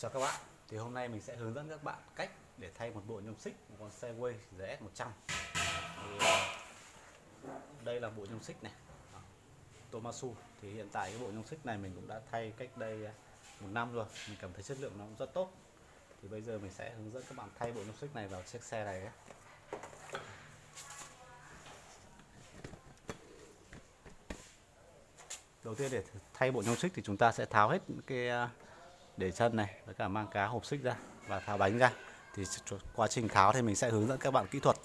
Chào các bạn, thì hôm nay mình sẽ hướng dẫn các bạn cách để thay một bộ nhôm xích một con xe ZS100 thì, đây là bộ nhôm xích này. Tomasu thì hiện tại cái bộ nhôm xích này mình cũng đã thay cách đây à, một năm rồi. Mình cảm thấy chất lượng nó cũng rất tốt. Thì bây giờ mình sẽ hướng dẫn các bạn thay bộ nhôm xích này vào chiếc xe này ấy. đầu tiên để thay bộ nhôm xích thì chúng ta sẽ tháo hết cái à, để chân này, với cả mang cá hộp xích ra và tháo bánh ra. Thì quá trình tháo thì mình sẽ hướng dẫn các bạn kỹ thuật.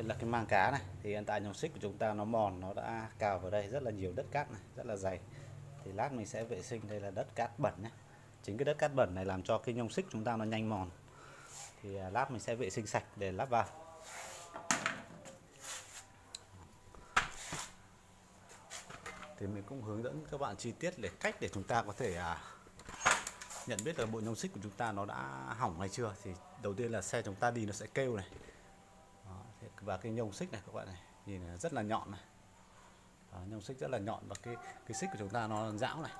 Đây là cái mang cá này. Thì hiện tại nhông xích của chúng ta nó mòn nó đã cào vào đây rất là nhiều đất cát này rất là dày. Thì lát mình sẽ vệ sinh. Đây là đất cát bẩn nhé. Chính cái đất cát bẩn này làm cho cái nhông xích chúng ta nó nhanh mòn. Thì à, lát mình sẽ vệ sinh sạch để lắp vào. Thì mình cũng hướng dẫn các bạn chi tiết để cách để chúng ta có thể à, nhận biết là bộ nhông xích của chúng ta nó đã hỏng hay chưa. Thì đầu tiên là xe chúng ta đi nó sẽ kêu này và cái nhông xích này các bạn này nhìn rất là nhọn này. Đó, nhông xích rất là nhọn và cái cái xích của chúng ta nó dão này.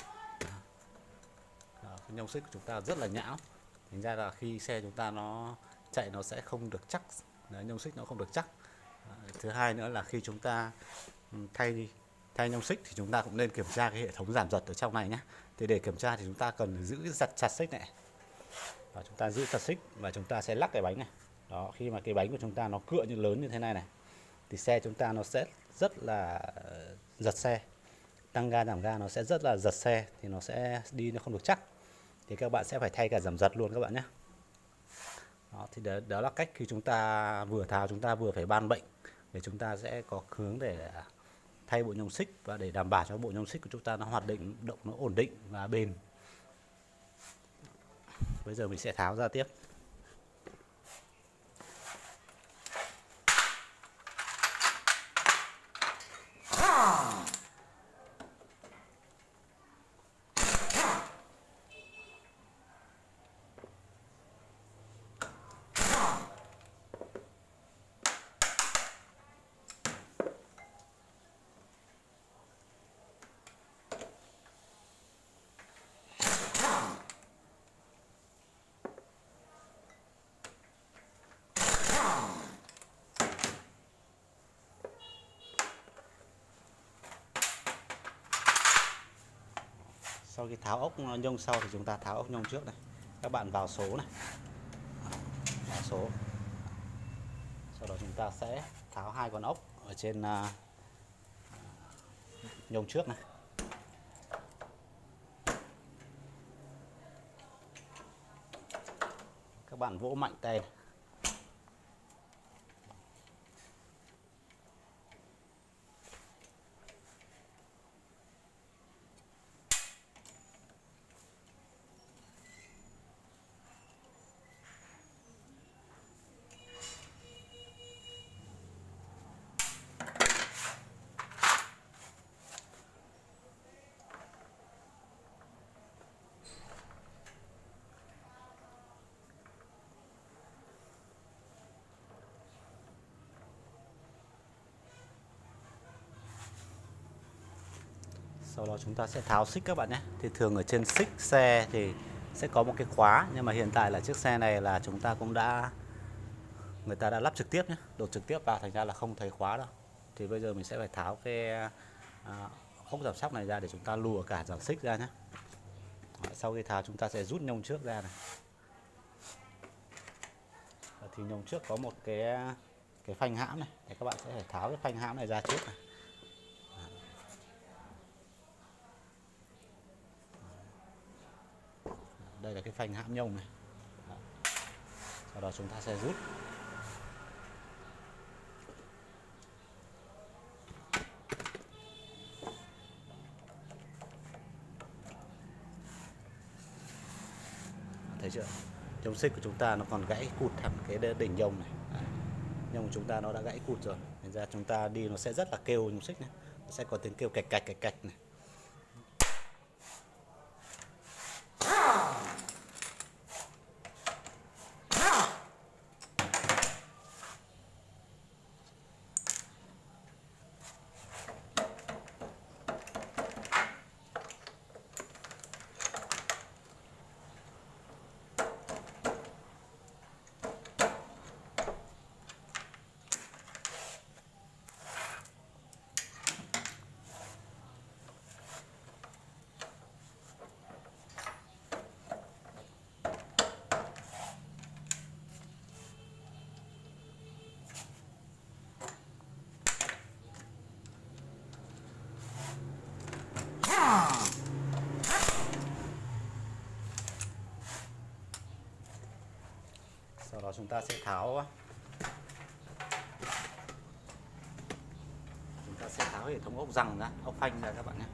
Đó, cái nhông xích của chúng ta rất là nhão. Thành ra là khi xe chúng ta nó chạy nó sẽ không được chắc. Đấy, nhông xích nó không được chắc. Đó, thứ hai nữa là khi chúng ta thay thay nhông xích thì chúng ta cũng nên kiểm tra cái hệ thống giảm giật ở trong này nhé thì để kiểm tra thì chúng ta cần giữ chặt chặt xích này. Và chúng ta giữ chặt xích và chúng ta sẽ lắc cái bánh này đó khi mà cái bánh của chúng ta nó cựa như lớn như thế này này thì xe chúng ta nó sẽ rất là ờ, giật xe. Tăng ga giảm ga nó sẽ rất là giật xe thì nó sẽ đi nó không được chắc. Thì các bạn sẽ phải thay cả giảm giật luôn các bạn nhé. Đó, thì đó, đó là cách khi chúng ta vừa tháo chúng ta vừa phải ban bệnh để chúng ta sẽ có hướng để à, thay bộ nhông xích và để đảm bảo cho bộ nhông xích của chúng ta nó hoạt định động nó ổn định và bền. Bây giờ mình sẽ tháo ra tiếp. Sau khi tháo ốc ờ, nhông sau thì chúng ta tháo ốc nhông trước này. Các bạn vào số này. Vào số. Sau đó chúng ta sẽ tháo hai con ốc ở trên ờ, nhông trước này. Các bạn vỗ mạnh tay này. Sau đó chúng ta sẽ tháo xích các bạn nhé. Thì thường ở trên xích xe thì sẽ có một cái khóa nhưng mà hiện tại là chiếc xe này là chúng ta cũng đã người ta đã lắp trực tiếp nhé đột trực tiếp vào thành ra là không thấy khóa đâu. Thì bây giờ mình sẽ phải tháo cái à, ốc giảm sóc này ra để chúng ta lùa cả giảm xích ra nhé. Sau khi tháo chúng ta sẽ rút nhông trước ra này. Thì nhông trước có một cái cái phanh hãm này. Thì các bạn sẽ phải tháo cái phanh hãm này ra trước này. Đây là cái phanh hãm nhông này. Sau đó chúng ta sẽ rút. Thấy chưa? Chống xích của chúng ta nó còn gãy cụt thẳng cái đỉnh nhông này. Nhông của chúng ta nó đã gãy cụt rồi. Nên ra chúng ta đi nó sẽ rất là kêu nhông xích này nó sẽ có tiếng kêu cạch cạch cạch cạch này. Sau đó chúng ta sẽ tháo chúng ta sẽ tháo hệ thống ốc răng ra, ốc phanh ra các bạn nhé.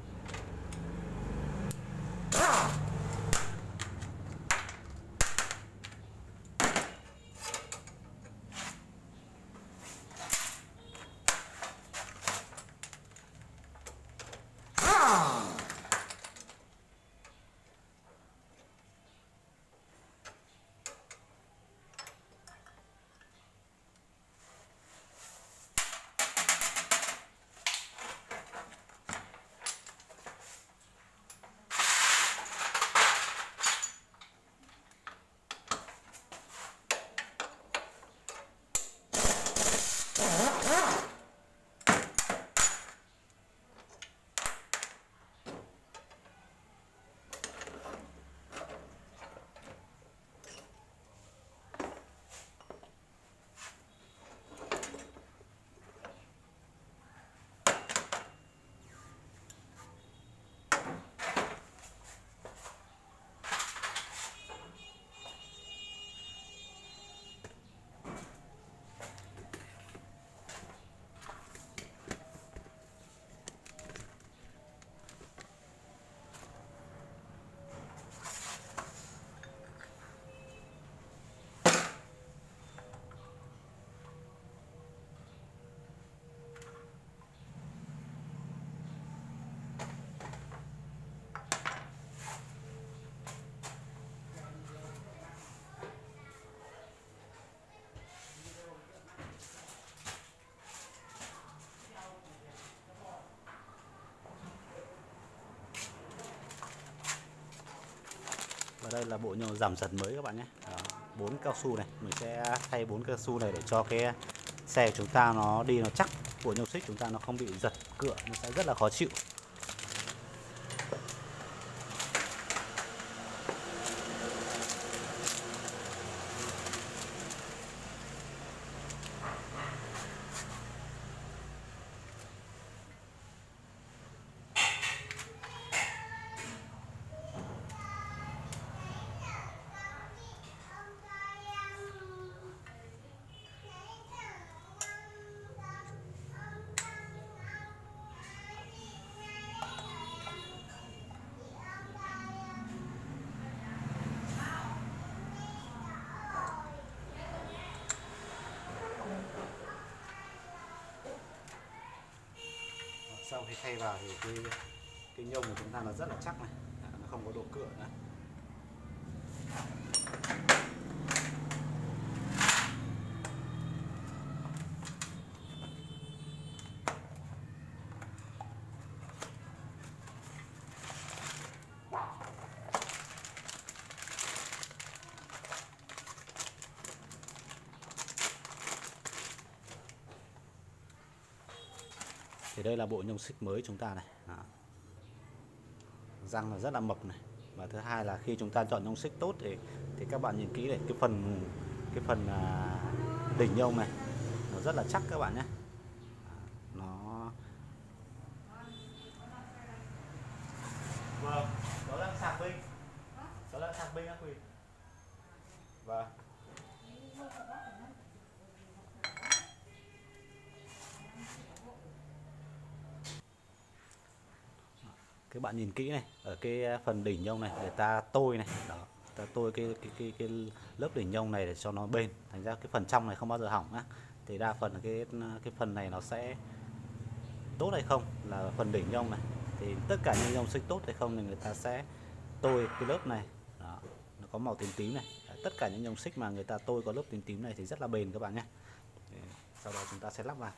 Và đây là bộ nhôm giảm giật mới các bạn nhé. Bốn cao su này. Mình sẽ thay bốn cao su này để cho cái xe của chúng ta nó đi nó chắc. Bộ nhôm xích chúng ta nó không bị giật cựa nó sẽ rất là khó chịu. Sau khi thay vào thì cái cái nhông của chúng ta nó rất là chắc này, nó không có độ cựa nữa. Đây là bộ nhông xích mới chúng ta này. Đó. răng là rất là mập này. Và thứ hai là khi chúng ta chọn nhông xích tốt thì thì các bạn nhìn kỹ này cái phần cái phần à, đỉnh nhông này nó rất là chắc các bạn nhé. Nó vâng đó là sạc binh. Đó là sạc binh á quỳ? Vâng. Các bạn nhìn kỹ này ở cái phần đỉnh nhông này để ta tôi này. Đó ta tôi cái cái cái, cái lớp đỉnh nhông này để cho nó bền. Thành ra cái phần trong này không bao giờ hỏng á thì đa phần cái cái phần này nó sẽ tốt hay không là phần đỉnh nhông này. Thì tất cả những nhông xích tốt hay không thì người ta sẽ tôi cái lớp này. Đó, nó có màu tím tím này. Tất cả những nhông xích mà người ta tôi có lớp tím tím này thì rất là bền các bạn nhé sau đó chúng ta sẽ lắp vào.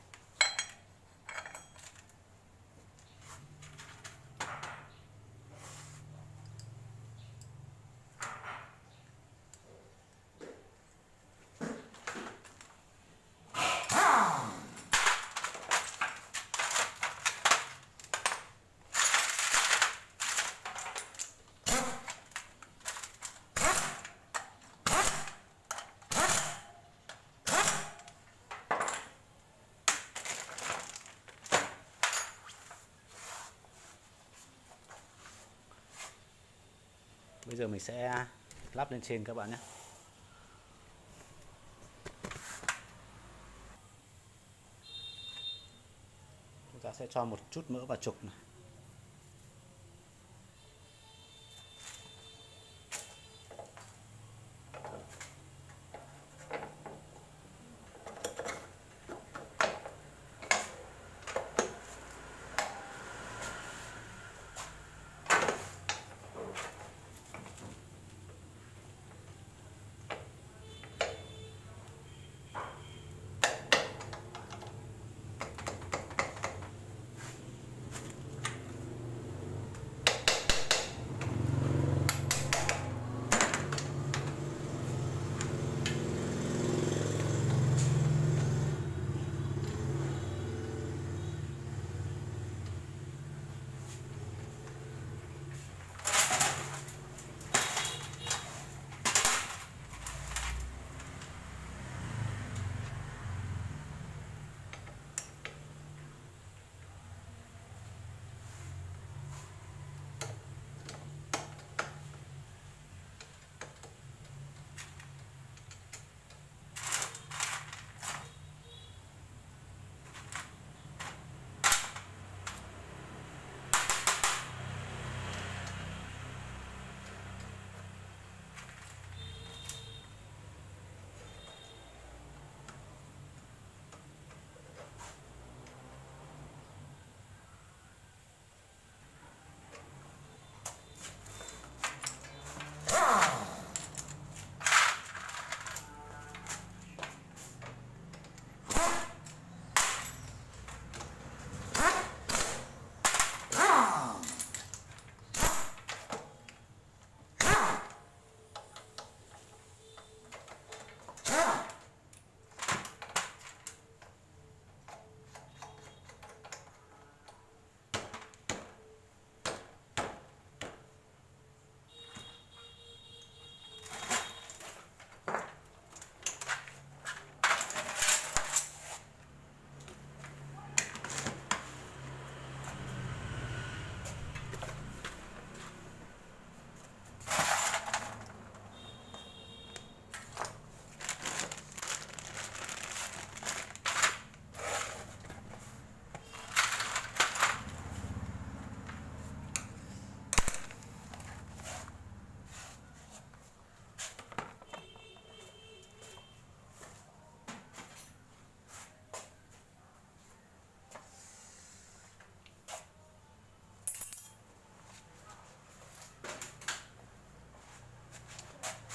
Giờ mình sẽ lắp lên trên các bạn nhé. Chúng ta sẽ cho một chút mỡ vào trục này.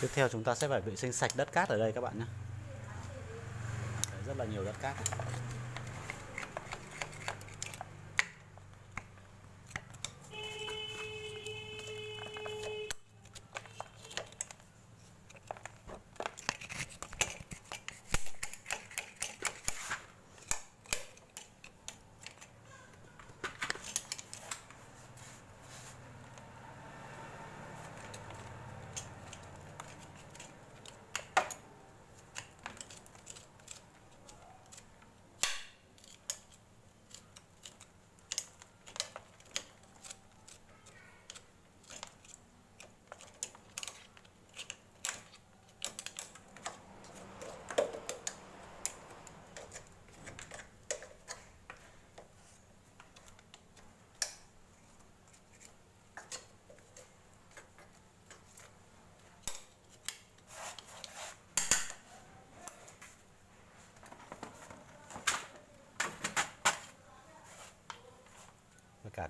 Tiếp theo chúng ta sẽ phải vệ sinh sạch đất cát ở đây các bạn nhé. Rất là nhiều đất cát.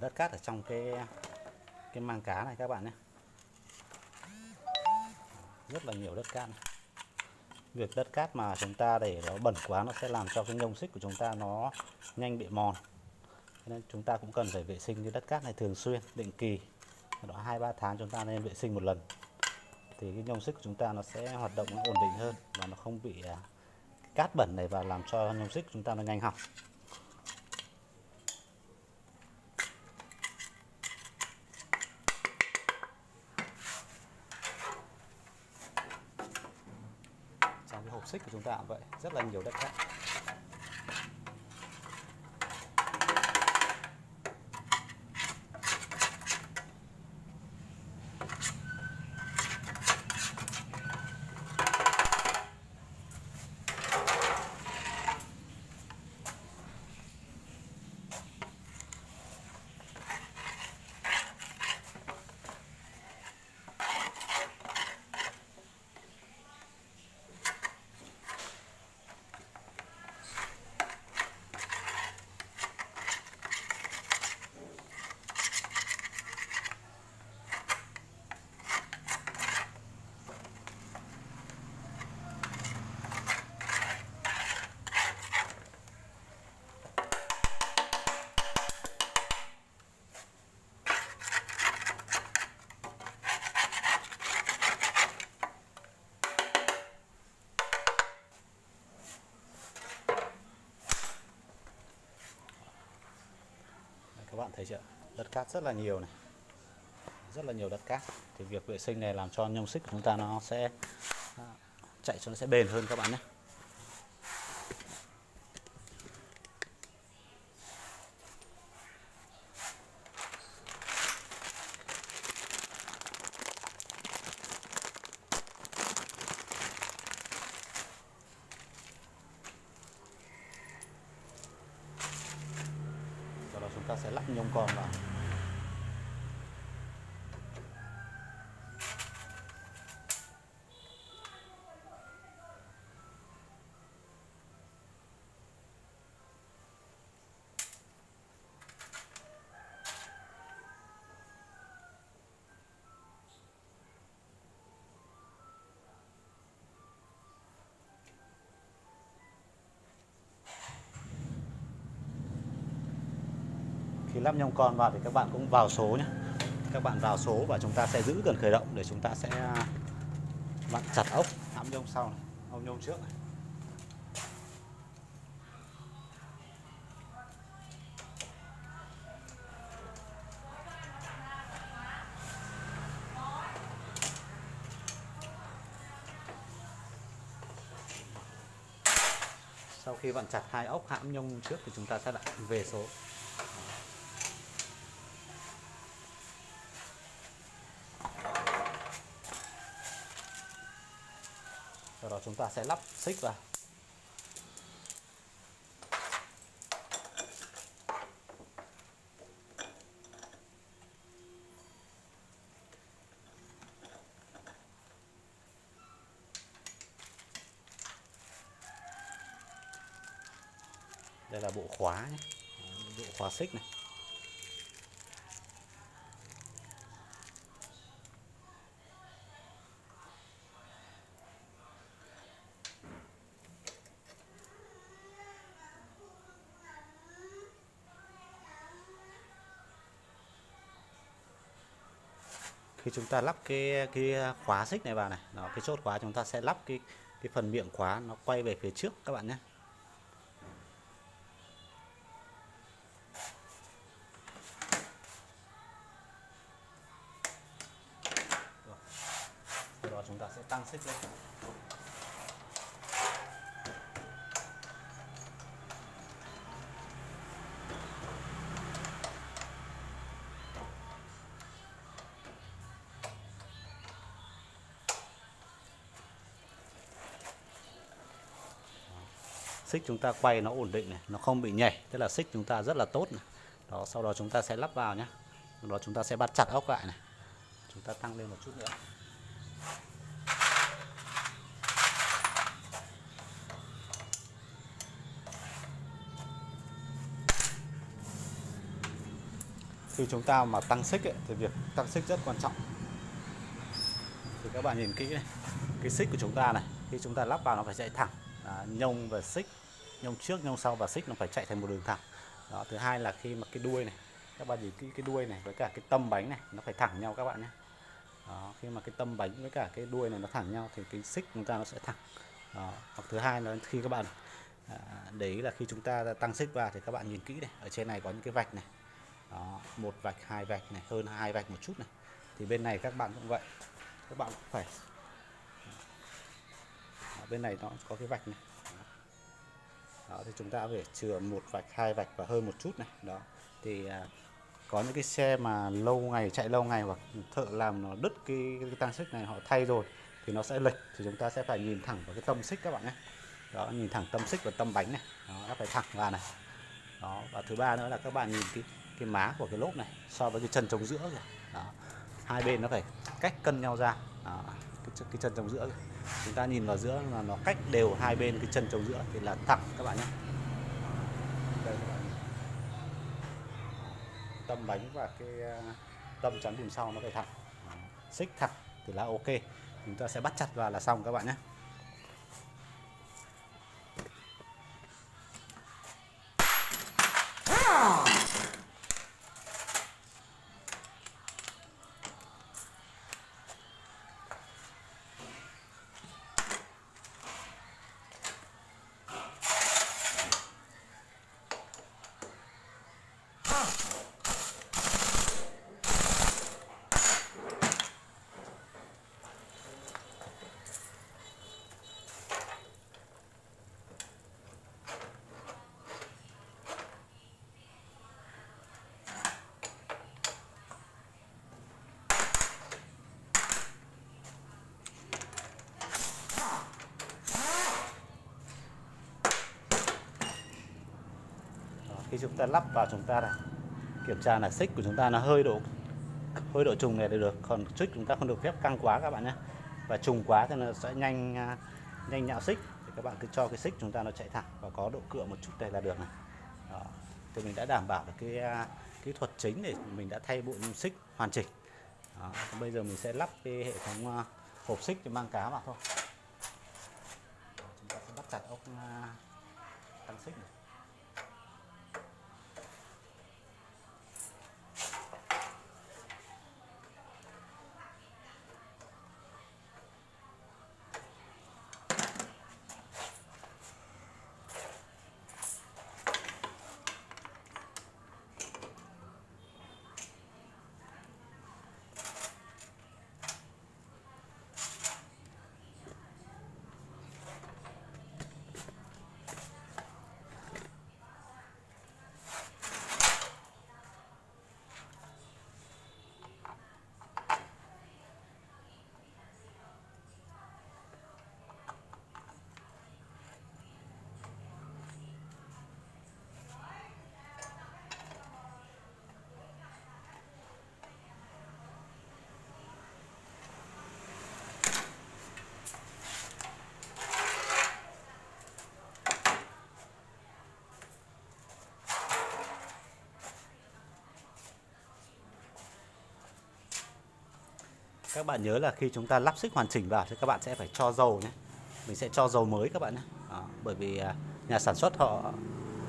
Đất cát ở trong cái cái mang cá này các bạn nhé. Rất là nhiều đất cát này. việc đất cát mà chúng ta để nó bẩn quá nó sẽ làm cho cái nhông xích của chúng ta nó nhanh bị mòn. Nên chúng ta cũng cần phải vệ sinh cái đất cát này thường xuyên, định kỳ. Đó, hai, ba tháng chúng ta nên vệ sinh một lần. Thì cái nhông xích của chúng ta nó sẽ hoạt động nó ổn định hơn và nó không bị à, cát bẩn này và làm cho nhông xích của chúng ta nó nhanh hỏng. Xích của chúng ta cũng vậy rất là nhiều đất khác. Bạn thấy chưa? Đất cát rất là nhiều này. Rất là nhiều đất cát. Thì việc vệ sinh này làm cho nhông xích của chúng ta nó sẽ à, chạy cho nó sẽ bền hơn các bạn nhé. Lắp nhông con vào thì các bạn cũng vào số nhé. Các bạn vào số và chúng ta sẽ giữ cần khởi động để chúng ta sẽ à, vặn chặt ốc. Hãm nhông sau này ốc nhông trước này. Sau khi vặn chặt hai ốc hãm nhông trước thì chúng ta sẽ lại về số. Đó chúng ta sẽ lắp xích vào đây là bộ khóa nhé. bộ khóa xích này khi chúng ta lắp cái cái khóa xích này vào này đó, cái chốt khóa chúng ta sẽ lắp cái cái phần miệng khóa nó quay về phía trước các bạn nhé Rồi. Đó chúng ta sẽ tăng xích lên xích chúng ta quay nó ổn định này nó không bị nhảy tức là xích chúng ta rất là tốt này. Đó sau đó chúng ta sẽ lắp vào nhé sau đó chúng ta sẽ bắt chặt ốc lại này. Chúng ta tăng lên một chút nữa. Khi chúng ta mà tăng xích ấy, thì việc tăng xích rất quan trọng. Thì các bạn nhìn kỹ này cái xích của chúng ta này khi chúng ta lắp vào nó phải chạy thẳng à, nhông và xích nhông trước nhông sau và xích nó phải chạy thành một đường thẳng. Đó thứ hai là khi mà cái đuôi này các bạn nhìn cái cái đuôi này với cả cái tâm bánh này nó phải thẳng nhau các bạn nhé. Đó, khi mà cái tâm bánh với cả cái đuôi này nó thẳng nhau thì cái xích chúng ta nó sẽ thẳng. Đó. hoặc thứ hai là khi các bạn à, để ý là khi chúng ta tăng xích vào thì các bạn nhìn kỹ này ở trên này có những cái vạch này. Đó, một vạch hai vạch này hơn hai vạch một chút này. Thì bên này các bạn cũng vậy. Các bạn cũng phải. Ở bên này nó có cái vạch này đó, thì chúng ta phải chừa một vạch hai vạch và hơn một chút này. Đó. Thì à, có những cái xe mà lâu ngày chạy lâu ngày hoặc thợ làm nó đứt cái, cái tăng xích này họ thay rồi thì nó sẽ lệch thì chúng ta sẽ phải nhìn thẳng vào cái tâm xích các bạn nhé. Đó nhìn thẳng tâm xích và tâm bánh này. Đó nó phải thẳng vào này. Đó và thứ ba nữa là các bạn nhìn cái cái má của cái lốp này so với cái chân chống giữa kìa. Đó hai bên nó phải cách cân nhau ra. Đó. Cái, cái chân chống giữa kìa chúng ta nhìn vào giữa là nó cách đều hai bên cái chân chống giữa, thì là thẳng các bạn nhé. Đây các bạn tâm bánh và cái à, tâm chắn đùm sau nó phải thẳng. Xích thẳng thì là ok. Chúng ta sẽ bắt chặt vào là xong các bạn nhé. Khi chúng ta lắp vào chúng ta này, kiểm tra là xích của chúng ta nó hơi độ hơi độ trùng này được, còn xích chúng ta không được phép căng quá các bạn nhé và trùng quá thì nó sẽ nhanh à, nhanh nhạo xích thì các bạn cứ cho cái xích chúng ta nó chạy thẳng và có độ cựa một chút đây là được này Đó. thì mình đã đảm bảo được cái à, kỹ thuật chính để mình đã thay bộ nhôm xích hoàn chỉnh Đó. bây giờ mình sẽ lắp cái hệ thống à, hộp xích để mang cá vào thôi chúng ta sẽ bắt chặt ốc tăng xích này các bạn nhớ là khi chúng ta lắp xích hoàn chỉnh vào thì các bạn sẽ phải cho dầu nhé. Mình sẽ cho dầu mới các bạn nhé. Đó, bởi vì à, nhà sản xuất họ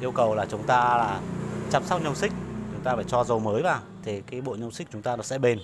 yêu cầu là chúng ta là chăm sóc nhông xích chúng ta phải cho dầu mới vào thì cái bộ nhông xích chúng ta nó sẽ bền.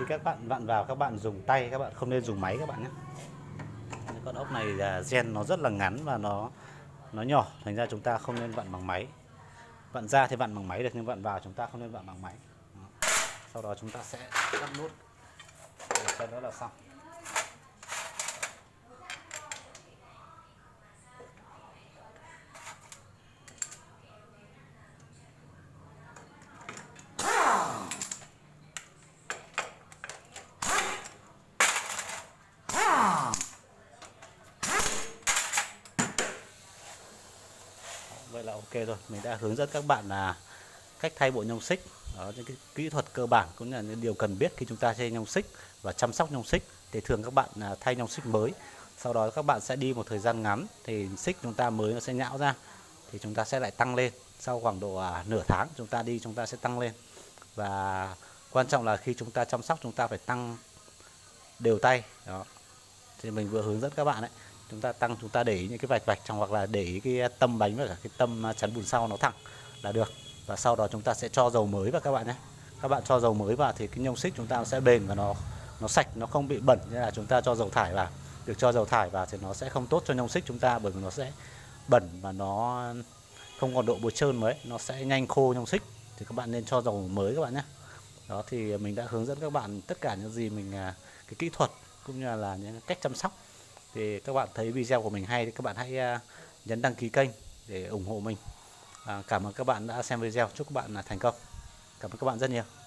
Khi các bạn vặn vào, các bạn dùng tay, các bạn không nên dùng máy các bạn nhé. Con ốc này là gen nó rất là ngắn và nó nó nhỏ, thành ra chúng ta không nên vặn bằng máy. Vặn ra thì vặn bằng máy được, nhưng vặn vào chúng ta không nên vặn bằng máy. Đó. sau đó chúng ta sẽ lắp nút. Sau cho đó là xong vậy là ok rồi mình đã hướng dẫn các bạn là cách thay bộ nhông xích. Đó những cái kỹ thuật cơ bản cũng là những điều cần biết khi chúng ta chơi nhông xích và chăm sóc nhông xích. Thì thường các bạn là thay nhông xích mới sau đó các bạn sẽ đi một thời gian ngắn thì xích chúng ta mới nó sẽ nhão ra thì chúng ta sẽ lại tăng lên. Sau khoảng độ à, nửa tháng chúng ta đi chúng ta sẽ tăng lên. Và quan trọng là khi chúng ta chăm sóc chúng ta phải tăng đều tay. Đó. Thì mình vừa hướng dẫn các bạn đấy chúng ta tăng, chúng ta để ý những cái vạch vạch trong hoặc là để ý cái à, tâm bánh và cả cái tâm à, chắn bùn sau nó thẳng là được. Và sau đó chúng ta sẽ cho dầu mới vào các bạn nhé. Các bạn cho dầu mới vào thì cái nhông xích chúng ta sẽ bền và nó nó sạch, nó không bị bẩn. Như là chúng ta cho dầu thải vào. Được cho dầu thải vào thì nó sẽ không tốt cho nhông xích chúng ta bởi vì nó sẽ bẩn và nó không còn độ bôi trơn mới. Nó sẽ nhanh khô nhông xích. Thì các bạn nên cho dầu mới các bạn nhé. Đó, thì mình đã hướng dẫn các bạn tất cả những gì mình à, cái kỹ thuật cũng như là những cách chăm sóc thì các bạn thấy video của mình hay thì các bạn hãy à, nhấn đăng ký kênh để ủng hộ mình. À, cảm ơn các bạn đã xem video. Chúc các bạn là thành công. Cảm ơn các bạn rất nhiều.